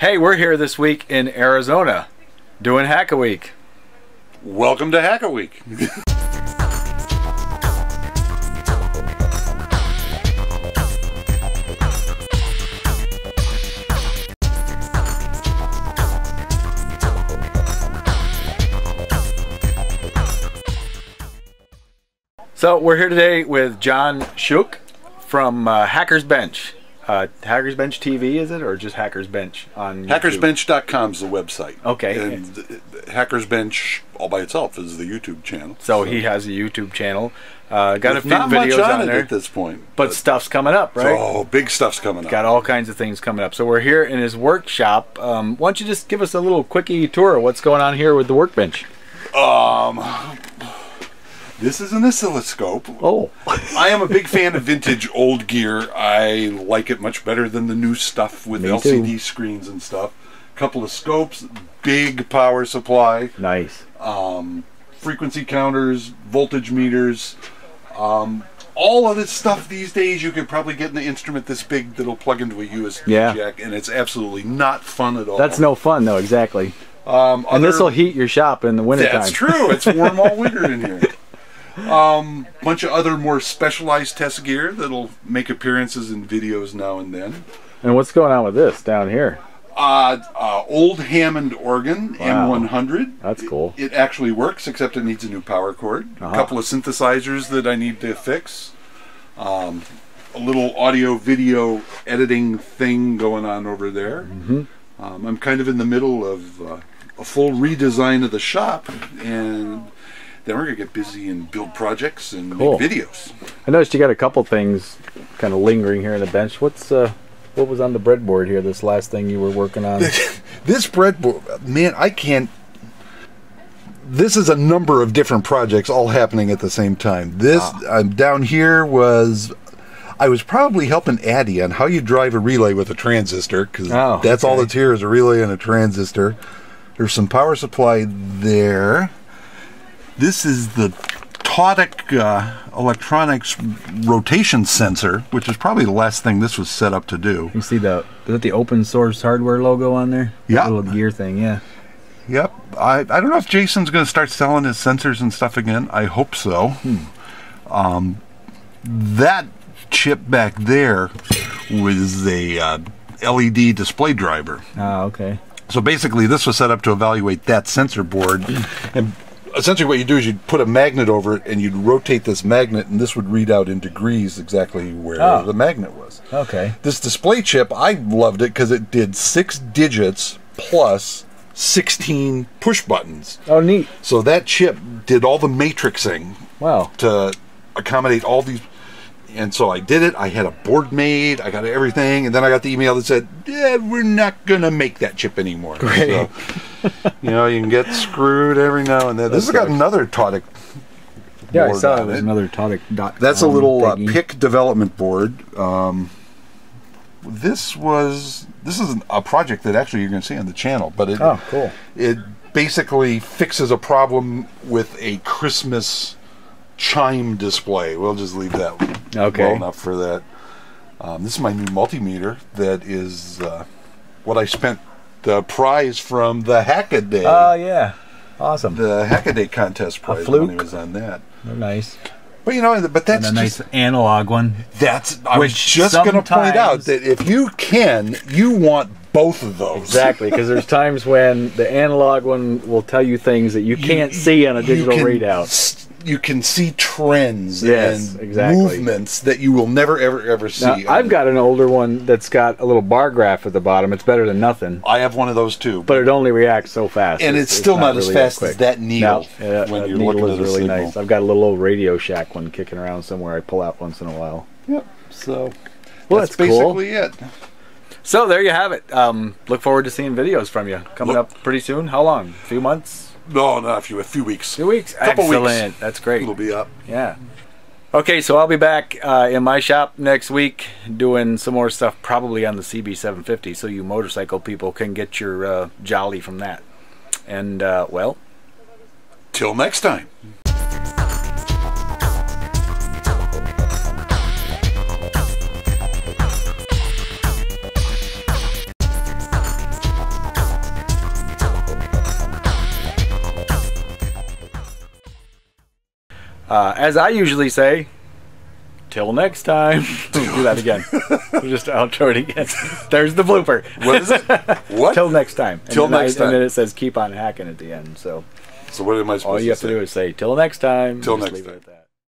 Hey, we're here this week in Arizona doing Hack a Week. Welcome to Hack a Week. So we're here today with John Shook from uh, Hackers Bench. Uh, Hackers Bench TV, is it, or just Hackers Bench on? Hackersbench.com is the website. Okay. And Hackers Bench all by itself is the YouTube channel. So he has a YouTube channel. Uh, got a few not much videos on, on there, at this point. but stuff's coming up, right? Oh, big stuff's coming up. Got all kinds of things coming up. So we're here in his workshop. Um, why don't you just give us a little quickie tour of what's going on here with the workbench? Um, this is an oscilloscope. Oh, I am a big fan of vintage old gear. I like it much better than the new stuff with Me LCD too. screens and stuff. A couple of scopes, big power supply, nice. um, frequency counters, voltage meters. Um, all of this stuff these days you could probably get in an instrument this big that'll plug into a USB Yeah. jack, and it's absolutely not fun at all. That's no fun, though. Exactly. Um, And this will heat your shop in the wintertime. That's true. It's warm all winter in here. Um, bunch of other more specialized test gear that'll make appearances in videos now and then. And what's going on with this down here? Uh, uh, old Hammond organ Wow. M100. That's cool. It, it actually works, except it needs a new power cord. Uh-huh. A couple of synthesizers that I need to fix. Um, a little audio video editing thing going on over there. Mm-hmm. Um, I'm kind of in the middle of uh, a full redesign of the shop, and then we're gonna get busy and build projects and Cool. make videos. I noticed you got a couple things kind of lingering here on the bench. What's uh, what was on the breadboard here? This last thing you were working on. this breadboard, man, I can't. This is a number of different projects all happening at the same time. This um, down here was. I was probably helping Addy on how you drive a relay with a transistor because Oh, that's all that's here is a relay and a transistor. There's some power supply there. This is the Tautic uh, electronics rotation sensor, which is probably the last thing this was set up to do. You see the is that the open source hardware logo on there? Yeah. little gear thing. Yeah. Yep. I, I don't know if Jason's going to start selling his sensors and stuff again. I hope so. Um, that chip back there was a uh, LED display driver. Ah, okay. So basically, this was set up to evaluate that sensor board. And essentially, what you do is you'd put a magnet over it and you'd rotate this magnet, and this would read out in degrees exactly where Oh. the magnet was. Okay. This display chip, I loved it because it did six digits plus 16 push buttons. Oh, neat. So that chip did all the matrixing Wow. to accommodate all these. And so I did it. I had a board made. I got everything, and then I got the email that said, "Yeah, we're not gonna make that chip anymore." Great. So, you know, you can get screwed every now and then. This has got another Tautic. Yeah, I saw it was another dot. That's a little uh, thingy. PIC development board. Um, this was this is a project that actually you're going to see on the channel, but it Oh, cool. it basically fixes a problem with a Christmas chime display. We'll just leave that Okay. well enough for that. Um, this is my new multimeter that is uh, what I spent the prize from the Hackaday, Oh yeah. Awesome. the Hackaday contest prize fluke. when he was on that. They're nice. But you know, but that's And a just nice analog one. That's I was just going to point out that if you can, you want both of those. Exactly, because there's times when the analog one will tell you things that you can't see on a You digital readout. S- You can see trends Yes, and exactly. movements that you will never ever ever see. Now, I've got an older one that's got a little bar graph at the bottom. It's better than nothing, I have one of those too, but it only reacts so fast. and it's, still not, as really fast as that needle No, yeah, when you're needle looking is at really signal. nice. I've got a little old Radio Shack one kicking around somewhere. I pull out once in a while. Yep. So Well, that's, that's cool. basically it. So there you have it. Um, look forward to seeing videos from you coming Look- up pretty soon. How long? A few months? No, not a few, a few weeks. Two weeks? Couple weeks. Excellent. That's great. It'll be up. Yeah. Okay, so I'll be back uh, in my shop next week doing some more stuff, probably on the CB750, so you motorcycle people can get your uh, jolly from that. And, uh, well, Till next time. Uh, as I usually say, till next time. Do that again. Just outro it again. There's the blooper. What is it? What? Till next time. And Till next I- next And then it says keep on hacking at the end. So so what am I supposed all you to have say? to do is say till next time. Till next time.